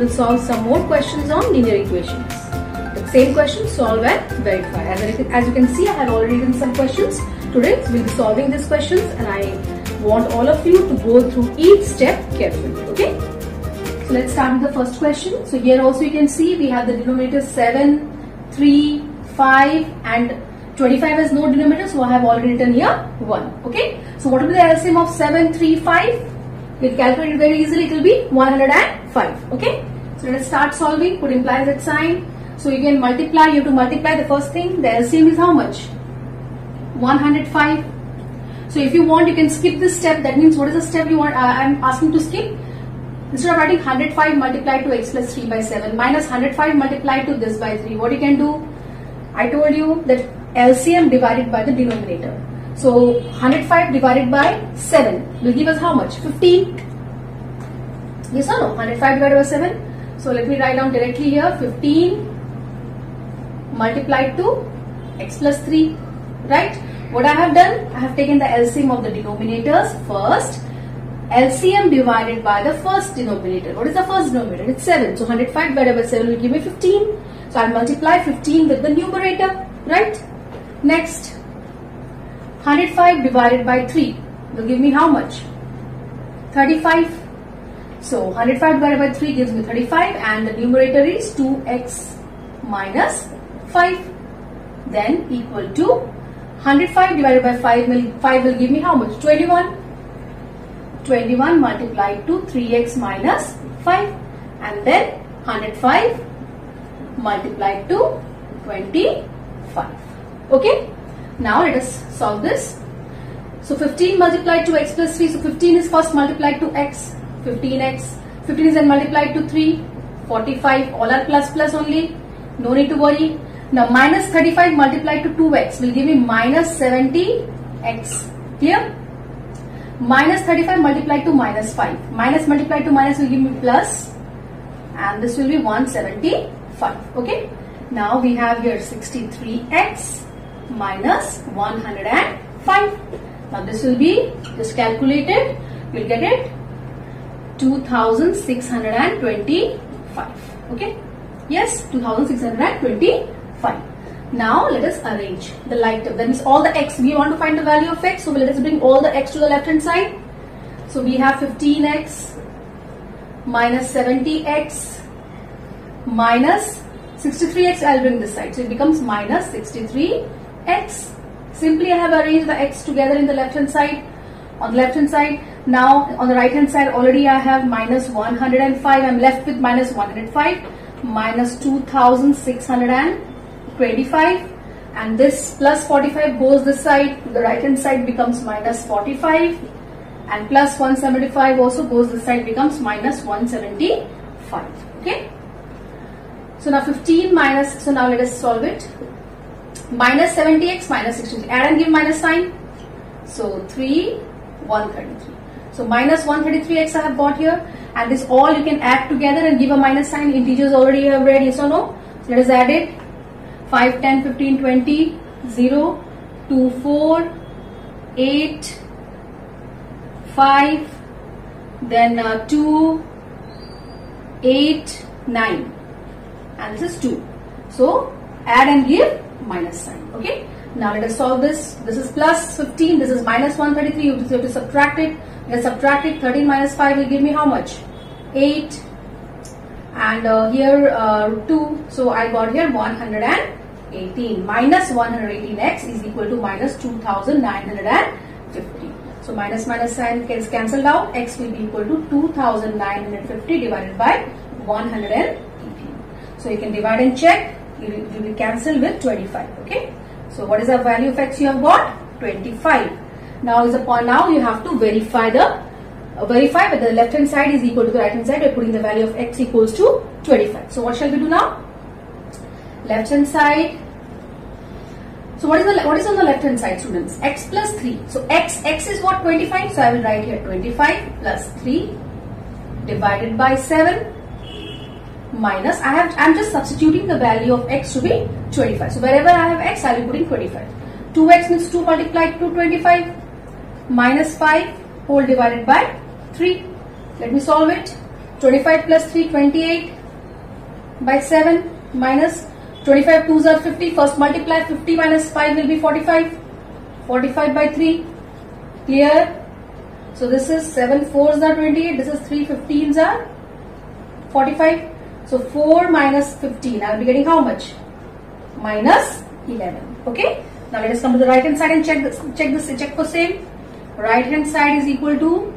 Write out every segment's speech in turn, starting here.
will solve some more questions on linear equations. The same question, solve and verify. As, as you can see, I have already written some questions. Today, we'll be solving these questions and I want all of you to go through each step carefully. Okay? So let's start with the first question. So here also you can see we have the denominator 7, 3, 5 and 25 has no denominator so I have already written here 1. Okay? So what will be the LCM of 7, 3, 5? We'll calculate it very easily. It will be 105. Okay? So let us start solving. Put implies that sign. So you can multiply. You have to multiply the first thing. The LCM is how much? 105. So if you want, you can skip this step. That means what is the step you want? Uh, I'm asking to skip. Instead of writing 105 multiplied to x plus 3 by 7 minus 105 multiplied to this by 3, what you can do? I told you that LCM divided by the denominator. So 105 divided by 7 will give us how much? 15. Yes or no? 105 divided by 7. So let me write down directly here 15 multiplied to x plus 3. Right? What I have done? I have taken the LCM of the denominators first. LCM divided by the first denominator. What is the first denominator? It's 7. So 105 divided by 7 will give me 15. So I'll multiply 15 with the numerator. Right? Next. 105 divided by 3 will give me how much? 35. So 105 divided by 3 gives me 35 and the numerator is 2x minus 5. Then equal to 105 divided by 5 will, 5 will give me how much? 21. 21 multiplied to 3x minus 5 and then 105 multiplied to 25. Okay. Now let us solve this. So 15 multiplied to x plus 3. So 15 is first multiplied to x. 15x. 15 is then multiplied to 3. 45. All are plus plus only. No need to worry. Now minus 35 multiplied to 2x will give me minus 70x. Clear? Minus 35 multiplied to minus 5. Minus multiplied to minus will give me plus and this will be 175. Okay. Now we have here 63x minus 105. Now this will be just calculated. You'll get it 2625. Okay. Yes, 2625. Now let us arrange the term. That means all the x. We want to find the value of x. So let us bring all the x to the left hand side. So we have 15x minus 70x minus 63x. I'll bring this side. So it becomes minus 63x. Simply I have arranged the x together in the left hand side. On the left hand side. Now on the right hand side already I have minus 105. I'm left with minus 105 minus 2625 and this plus 45 goes this side. The right hand side becomes minus 45 and plus 175 also goes this side becomes minus 175 okay? So now 15 minus so now let us solve it. Minus 70x minus 60. add and give minus sign. So 3 133 so minus 133x I have got here and this all you can add together and give a minus sign. Integers already you have read yes or no? So let us add it. 5 10 15 20 0 2 4 8 5 then uh, 2 8 9 and this is 2 so add and give minus sign okay? Now let us solve this. This is plus 15 this is minus 133 you have to subtract it let's subtract it 13 minus 5 will give me how much? 8 and uh, here uh, 2 so I got here 118 minus 118x is equal to minus 2950 so minus minus sign gets cancelled out. X will be equal to 2950 divided by 118 so you can divide and check. You will be cancelled with 25 okay? So what is the value of x you have got? 25 now is point now you have to verify the uh, verify whether the left hand side is equal to the right hand side by putting the value of x equals to 25 so what shall we do now? Left hand side. So what is the what is on the left hand side students? X plus 3 so x x is what? 25 so i will write here 25 plus 3 divided by 7 minus I have I'm just substituting the value of x to be 25 so wherever I have x I'll be putting 25 2x means 2 multiplied to 25 minus 5 whole divided by 3 let me solve it 25 plus 3, 28 by 7 minus 25 2s are 50. First multiply 50 minus 5 will be 45. 45 by 3. Clear? So this is 7 4s are 28. This is 3 15s are 45. So 4 minus 15. I will be getting how much? Minus 11. Okay. Now let us come to the right hand side and check this. Check this. Check for same. Right hand side is equal to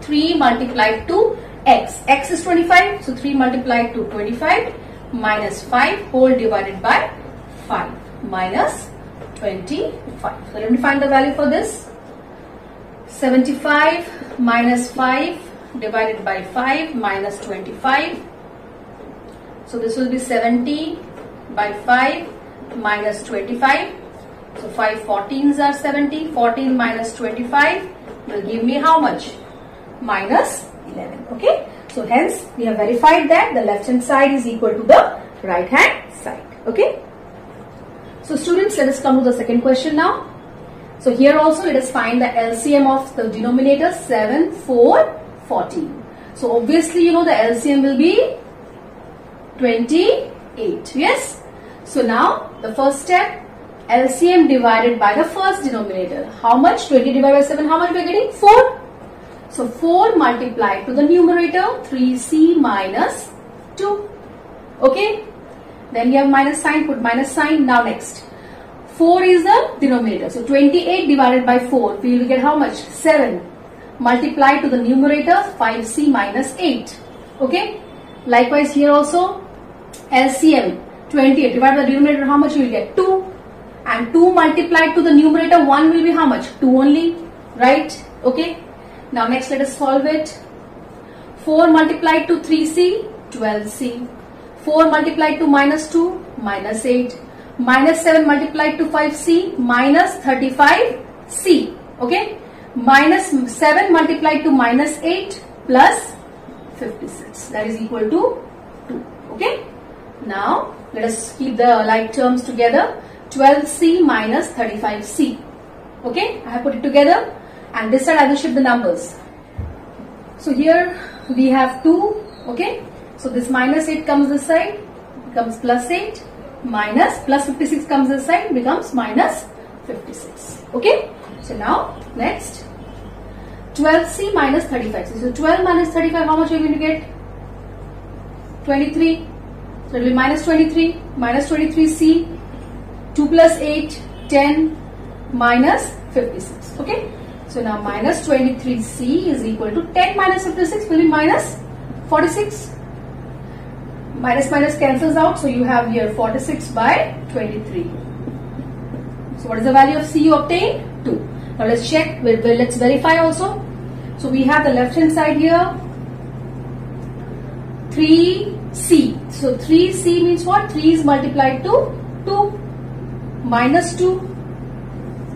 3 multiplied to x. x is 25. So 3 multiplied to 25 minus 5 whole divided by 5 minus 25. So let me find the value for this. 75 minus 5 divided by 5 minus 25. So this will be 70 by 5 minus 25. So 5 14s are 70. 14 minus 25 will give me how much? Minus 11. Okay. So hence we have verified that the left hand side is equal to the right hand side. Okay. So students let us come to the second question now. So here also let us find the LCM of the denominator 7, 4, 14. So obviously you know the LCM will be 28. Yes. So now the first step LCM divided by the first denominator. How much? 20 divided by 7. How much we are getting? 4. So 4 multiplied to the numerator 3c minus 2. Okay. Then we have minus sign, put minus sign. Now next. 4 is the denominator. So 28 divided by 4. We will get how much? 7. Multiplied to the numerator 5c minus 8. Okay. Likewise here also LCM 28 divided by the denominator how much you will get? 2. And 2 multiplied to the numerator 1 will be how much? 2 only. Right. Okay. Now next let us solve it. 4 multiplied to 3c, 12c. 4 multiplied to minus 2, minus 8. Minus 7 multiplied to 5c, minus 35c. Okay. Minus 7 multiplied to minus 8 plus 56. That is equal to 2. Okay. Now let us keep the like terms together. 12c minus 35c. Okay. I have put it together and this side I will shift the numbers. So here we have 2, okay. So this minus 8 comes this side, becomes plus 8, minus plus 56 comes this side, becomes minus 56, okay. So now next 12c minus 35c. So 12 minus 35, how much are you going to get? 23. So it will be minus 23, minus 23c, 2 plus 8, 10, minus 56, okay. So now minus 23C is equal to 10 minus 56 will be minus 46. Minus minus cancels out. So you have here 46 by 23. So what is the value of C you obtained? 2. Now let's check. Let's verify also. So we have the left hand side here. 3C. So 3C means what? 3 is multiplied to 2 minus 2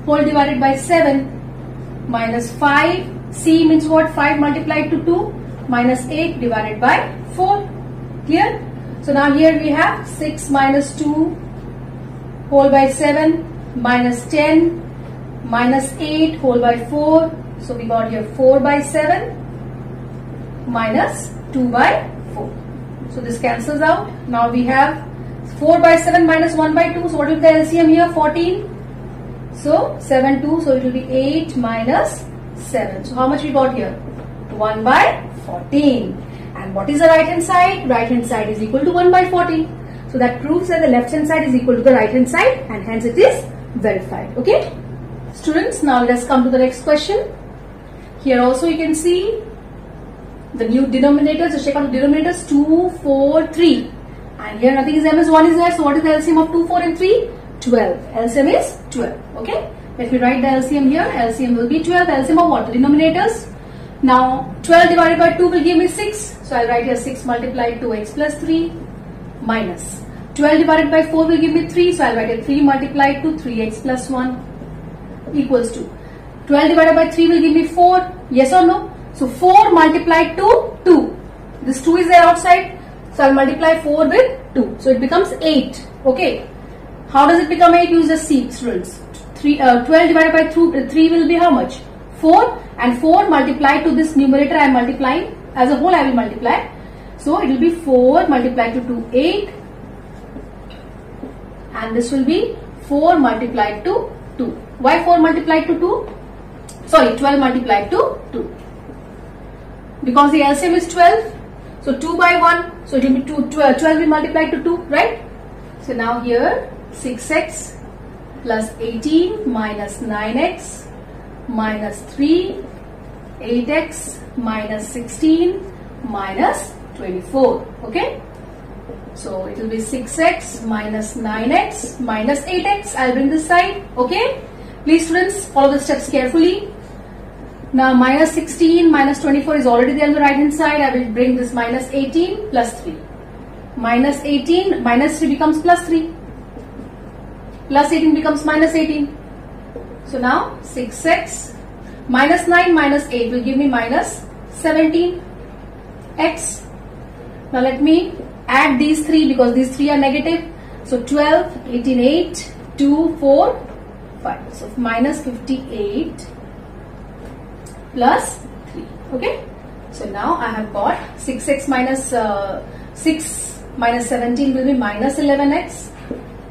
whole divided by 7 minus 5. C means what? 5 multiplied to 2 minus 8 divided by 4. Clear? So now here we have 6 minus 2 whole by 7 minus 10 minus 8 whole by 4. So we got here 4 by 7 minus 2 by 4. So this cancels out. Now we have 4 by 7 minus 1 by 2. So what is the LCM here? 14. So 7 2 so it will be 8 minus 7. So how much we got here? 1 by 14. And what is the right hand side? Right hand side is equal to 1 by 14. So that proves that the left hand side is equal to the right hand side and hence it is verified. Okay. Students now let us come to the next question. Here also you can see the new denominators. So check out the denominators 2, 4, 3. And here nothing is m is 1 is there. So what is the LCM of 2, 4 and 3? 12. LCM is 12. Okay. Let me write the LCM here. LCM will be 12. LCM of what? Denominators. Now 12 divided by 2 will give me 6. So I'll write here 6 multiplied 2x plus 3 minus. minus 12 divided by 4 will give me 3. So I'll write here 3 multiplied to 3x plus 1 equals to 12 divided by 3 will give me 4. Yes or no? So 4 multiplied to 2. This 2 is there outside. So I'll multiply 4 with 2. So it becomes 8. Okay. How does it become 8? Use the C students. 3, uh, 12 divided by 2, uh, 3 will be how much? 4 and 4 multiplied to this numerator I am multiplying as a whole I will multiply. So it will be 4 multiplied to 2, 8 and this will be 4 multiplied to 2. Why 4 multiplied to 2? Sorry, 12 multiplied to 2. Because the LCM is 12. So 2 by 1. So it will be 2, 12, uh, 12 will multiply to 2, right? So now here 6x plus 18 minus 9x minus 3, 8x minus 16 minus 24. Okay. So it will be 6x minus 9x minus 8x. I'll bring this side. Okay. Please students follow the steps carefully. Now minus 16 minus 24 is already there on the right hand side. I will bring this minus 18 plus 3. Minus 18 minus 3 becomes plus 3. Plus 18 becomes minus 18. So now 6x minus 9 minus 8 will give me minus 17 x. Now let me add these three because these three are negative. So 12, 18, 8, 2, 4, 5. So minus 58 plus 3. Okay. So now I have got 6x minus uh, 6 minus 17 will be minus 11x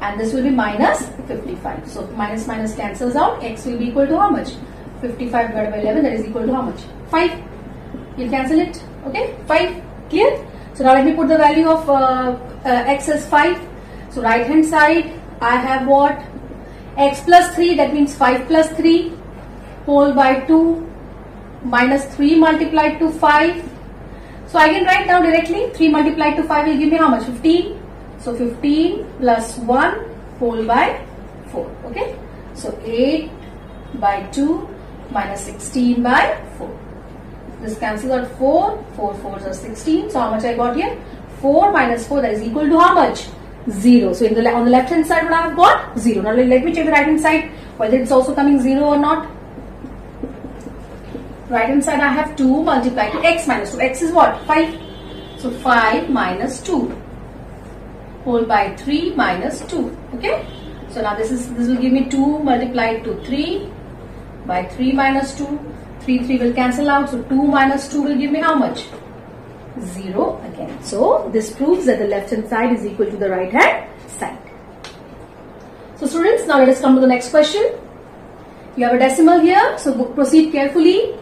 and this will be minus 55. So minus minus cancels out. X will be equal to how much? 55 divided by 11 that is equal to how much? 5. You'll cancel it. Okay. 5. Clear? So now let me put the value of uh, uh, x as 5. So right hand side I have what? x plus 3 that means 5 plus 3 whole by 2 minus 3 multiplied to 5. So I can write now directly 3 multiplied to 5 will give me how much? 15. So 15 plus 1 whole by 4. Okay. So 8 by 2 minus 16 by 4. This cancels out 4. 4 4s are 16. So how much I got here? 4 minus 4 that is equal to how much? 0. So in the on the left hand side what I have got? 0. Now let me check the right hand side whether it's also coming 0 or not. Right hand side I have 2 multiplied to x minus 2. x is what? 5. So 5 minus 2 whole by 3 minus 2. Okay. So now this is this will give me 2 multiplied to 3 by 3 minus 2 3, 3 will cancel out. So 2 minus 2 will give me how much? 0 again. So this proves that the left hand side is equal to the right hand side. So students, now let us come to the next question. You have a decimal here, so proceed carefully.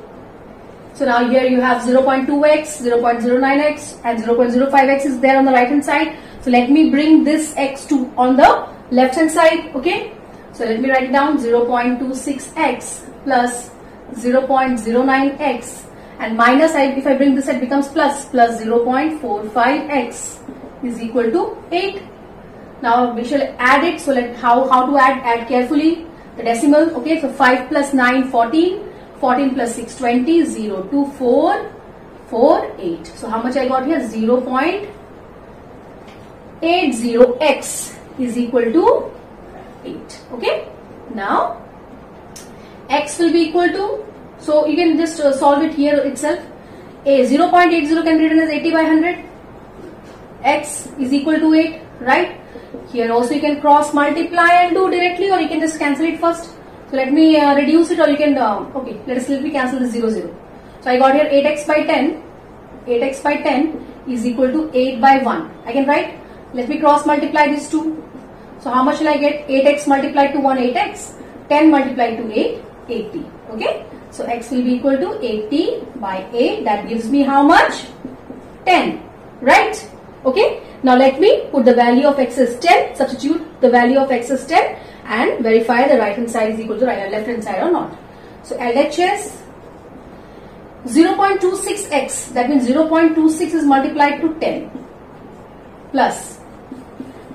So now here you have 0.2x, 0.09x and 0.05x is there on the right hand side. So let me bring this x to on the left hand side, okay. So let me write it down 0.26x plus 0.09x and minus I, if I bring this it becomes plus plus 0.45x is equal to 8. Now we shall add it. So let how how to add add carefully the decimal. Okay, so 5 plus 9 14, 14 plus 6 20, 0 2 4 4 8. So how much I got here? 0.80x is equal to 8. Okay. Now x will be equal to, so you can just uh, solve it here itself. A 0.80 can be written as 80 by 100. x is equal to 8, right? Here also you can cross multiply and do directly or you can just cancel it first. So let me uh, reduce it or you can, uh, okay, let us let me cancel the 0, 0. So I got here 8x by 10, 8x by 10 is equal to 8 by 1. I can write, let me cross multiply these two. So how much will I get? 8x multiplied to 1, 8x. 10 multiplied to 8, 80. Okay. So x will be equal to 80 by 8. That gives me how much? 10. Right? Okay. Now let me put the value of x as 10. Substitute the value of x as 10 and verify the right hand side is equal to right uh, left hand side or not. So LHS 0.26x that means 0.26 is multiplied to 10 plus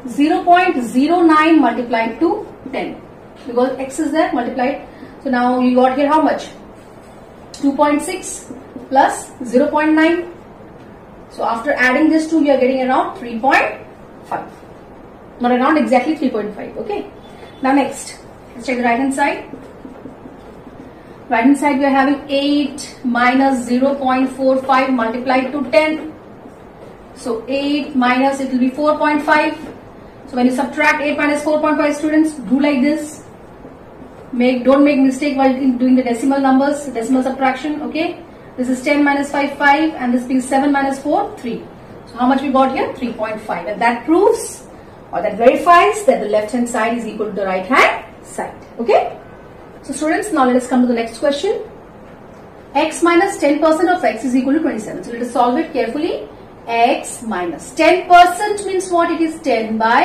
0.09 multiplied to 10 because x is there multiplied so now you got here how much? 2.6 plus 0.9. So after adding this two, we are getting around 3.5. Not around exactly 3.5. Okay. Now next, let's check the right hand side. Right hand side we are having 8 minus 0.45 multiplied to 10. So 8 minus it will be 4.5. So when you subtract 8 minus 4.5 students, do like this make don't make mistake while doing the decimal numbers decimal subtraction okay This is 10 minus 5, 5 and this being 7 minus 4, 3. So how much we got here? 3.5 and that proves or that verifies that the left hand side is equal to the right hand side. Okay. So students now let us come to the next question. x minus 10% of x is equal to 27. So let us solve it carefully. x minus 10% means what? It is 10 by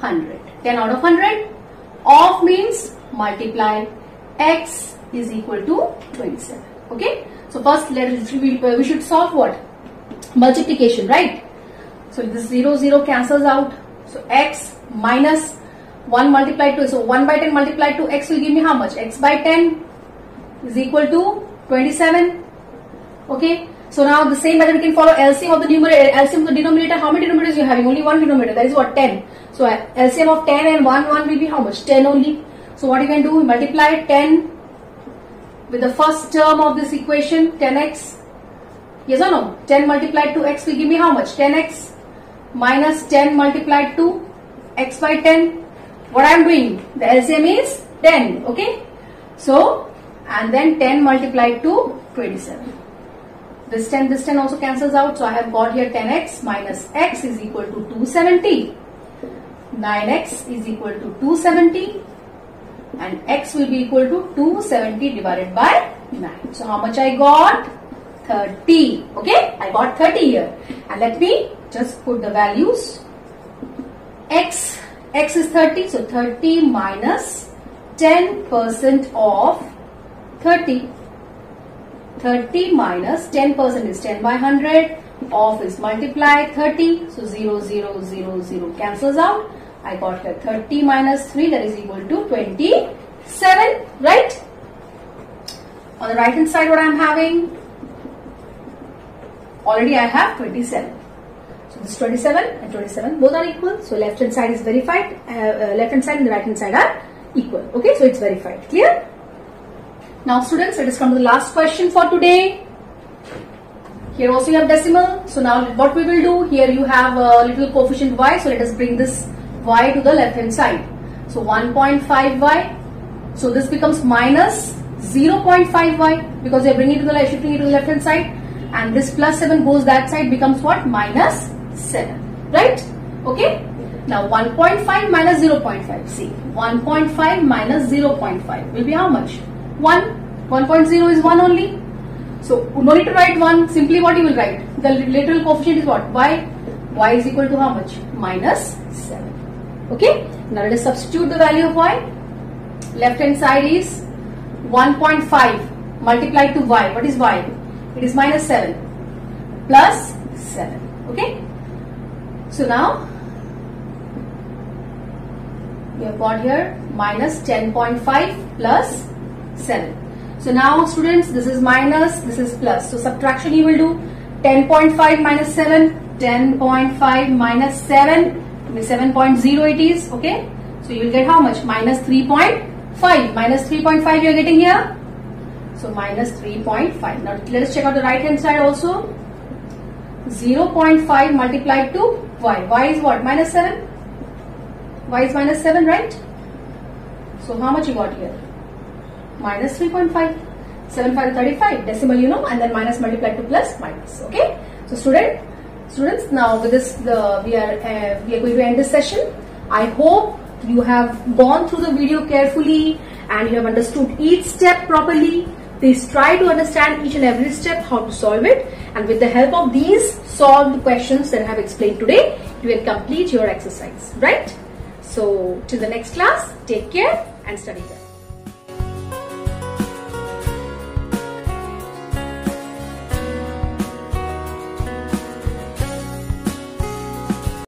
100. 10 out of 100. Of means multiply x is equal to 27. Okay. So first let us, we, we should solve what? Multiplication, right? So this 0, 0 cancels out. So x minus 1 multiplied to, so 1 by 10 multiplied to x will give me how much? x by 10 is equal to 27. Okay. So now the same method we can follow LCM of the numerator, LCM of the denominator. How many denominators you having? Only one denominator. That is what 10. So LCM of 10 and 1, 1 will be how much? 10 only. So what you can do? Multiply 10 with the first term of this equation 10x. Yes or no? 10 multiplied to x will give me how much? 10x minus 10 multiplied to x by 10. What I am doing? The LCM is 10. Okay. So and then 10 multiplied to 27. This 10, this 10 also cancels out. So I have got here 10x minus x is equal to 270. 9x is equal to 270 and x will be equal to 270 divided by 9. So how much I got? 30. Okay, I got 30 here. And let me just put the values. x, x is 30. So 30 minus 10% of 30. 30 minus 10% is 10 by 100. Of is multiplied 30. So 0, 0, 0, 0 cancels out. I got here 30 minus 3 that is equal to 27. Right? On the right hand side what I am having? Already I have 27. So this 27 and 27 both are equal. So left hand side is verified. Uh, uh, left hand side and the right hand side are equal. Okay, so it's verified. Clear? Now students, let us come to the last question for today. Here also you have decimal. So now what we will do, here you have a literal coefficient y. So let us bring this y to the left hand side. So 1.5y. So this becomes minus 0.5y because we are bringing it to the shifting it to the left hand side. And this plus 7 goes that side becomes what? Minus 7. Right? Okay. Now 1.5 minus 0.5. See, 1.5 minus 0.5 will be how much? 1. 1.0 is 1 only. So no need to write 1. Simply what you will write? The literal coefficient is what? y. y is equal to how much? Minus 7. Okay. Now let us substitute the value of y. Left hand side is 1.5 multiplied to y. What is y? It is minus 7 plus 7. Okay. So now we have got here minus 10.5 plus 7. So now students this is minus this is plus. So subtraction you will do 10.5 minus 7 10.5 minus 7 7.0 it is okay. So you will get how much minus 3.5 minus 3.5 you are getting here. So minus 3.5. Now let us check out the right hand side also. 0.5 multiplied to y. y is what? Minus 7. y is minus 7 right? So how much you got here? minus 3.5. 7 5 35 decimal you know and then minus multiplied to plus minus okay so student students now with this the we are uh, we are going to end this session i hope you have gone through the video carefully and you have understood each step properly please try to understand each and every step how to solve it. And with the help of these solved questions that i have explained today you will complete your exercise. Right? So till the next class take care and study well